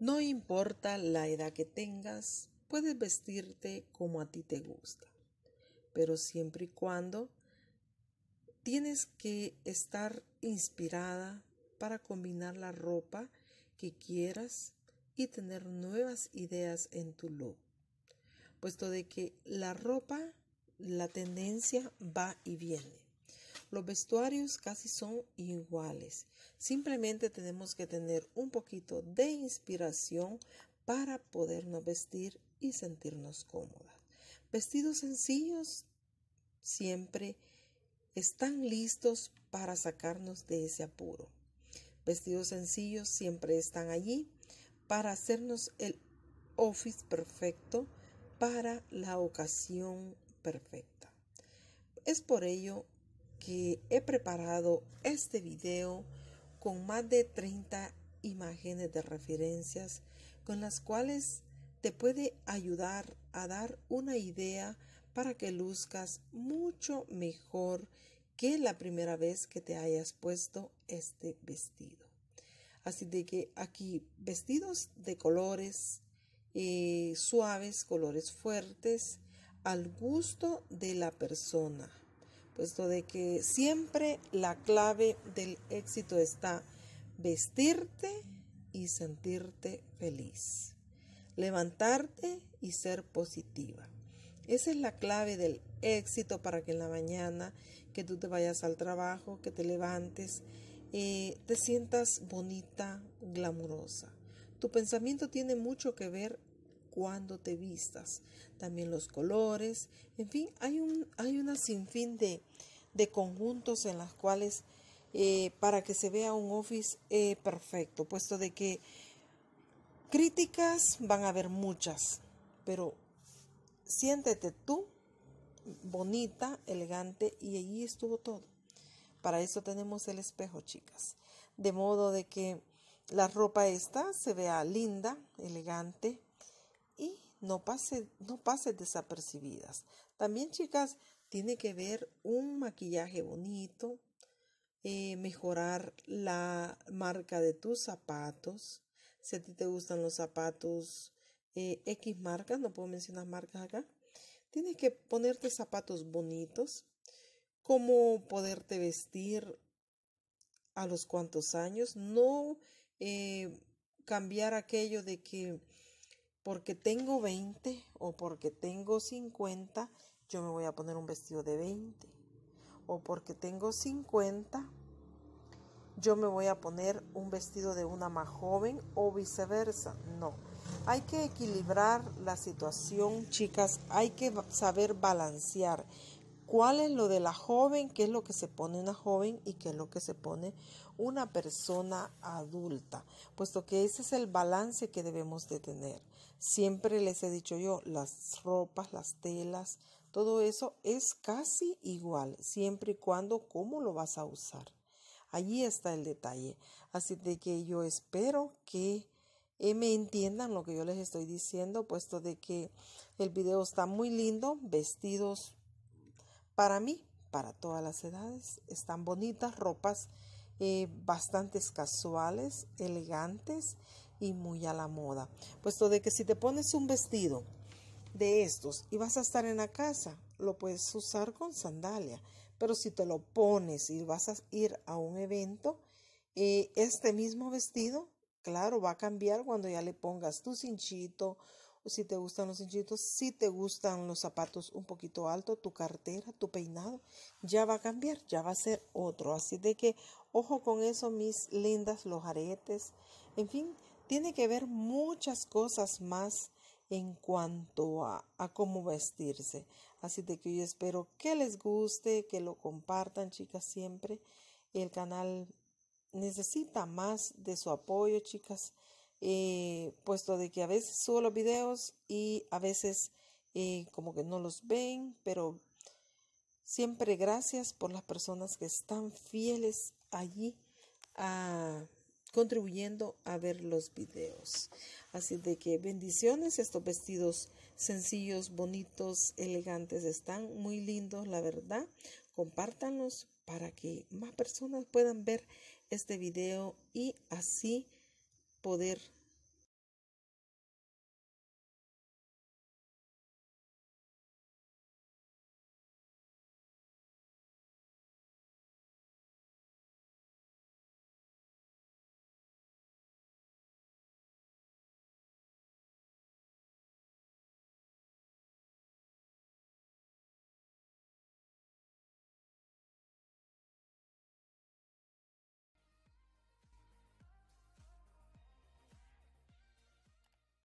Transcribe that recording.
No importa la edad que tengas, puedes vestirte como a ti te gusta, pero siempre y cuando tienes que estar inspirada para combinar la ropa que quieras y tener nuevas ideas en tu look, puesto de que la ropa, la tendencia va y viene. Los vestuarios casi son iguales. Simplemente tenemos que tener un poquito de inspiración para podernos vestir y sentirnos cómodas. Vestidos sencillos siempre están listos para sacarnos de ese apuro. Vestidos sencillos siempre están allí para hacernos el office perfecto para la ocasión perfecta. Es por ello que he preparado este video con más de 30 imágenes de referencias con las cuales te puede ayudar a dar una idea para que luzcas mucho mejor que la primera vez que te hayas puesto este vestido. Así de que aquí vestidos de colores eh, suaves, colores fuertes, al gusto de la persona puesto de que siempre la clave del éxito está vestirte y sentirte feliz, levantarte y ser positiva. Esa es la clave del éxito para que en la mañana que tú te vayas al trabajo, que te levantes, eh, te sientas bonita, glamurosa. Tu pensamiento tiene mucho que ver cuando te vistas, también los colores, en fin, hay, un, hay una sinfín de, de conjuntos en las cuales eh, para que se vea un office eh, perfecto, puesto de que críticas van a haber muchas, pero siéntete tú bonita, elegante y allí estuvo todo. Para eso tenemos el espejo, chicas. De modo de que la ropa esta se vea linda, elegante, y no pase, no pase desapercibidas. También, chicas, tiene que ver un maquillaje bonito, eh, mejorar la marca de tus zapatos. Si a ti te gustan los zapatos eh, X marcas, no puedo mencionar marcas acá, tienes que ponerte zapatos bonitos, cómo poderte vestir a los cuantos años, no eh, cambiar aquello de que porque tengo 20 o porque tengo 50, yo me voy a poner un vestido de 20. O porque tengo 50, yo me voy a poner un vestido de una más joven o viceversa. No. Hay que equilibrar la situación, chicas. Hay que saber balancear cuál es lo de la joven, qué es lo que se pone una joven y qué es lo que se pone una persona adulta, puesto que ese es el balance que debemos de tener. Siempre les he dicho yo, las ropas, las telas, todo eso es casi igual, siempre y cuando cómo lo vas a usar. Allí está el detalle. Así de que yo espero que eh, me entiendan lo que yo les estoy diciendo, puesto de que el video está muy lindo, vestidos para mí, para todas las edades, están bonitas ropas eh, bastantes casuales, elegantes y muy a la moda. Puesto de que si te pones un vestido de estos y vas a estar en la casa, lo puedes usar con sandalia. Pero si te lo pones y vas a ir a un evento, eh, este mismo vestido, claro, va a cambiar cuando ya le pongas tu cinchito si te gustan los hinchitos, si te gustan los zapatos un poquito altos, tu cartera, tu peinado, ya va a cambiar, ya va a ser otro. Así de que ojo con eso, mis lindas, los aretes, en fin, tiene que ver muchas cosas más en cuanto a, a cómo vestirse. Así de que yo espero que les guste, que lo compartan, chicas, siempre. El canal necesita más de su apoyo, chicas eh, puesto de que a veces subo los videos y a veces eh, como que no los ven, pero siempre gracias por las personas que están fieles allí a, contribuyendo a ver los videos. Así de que bendiciones, estos vestidos sencillos, bonitos, elegantes, están muy lindos, la verdad. Compártanlos para que más personas puedan ver este video y así poder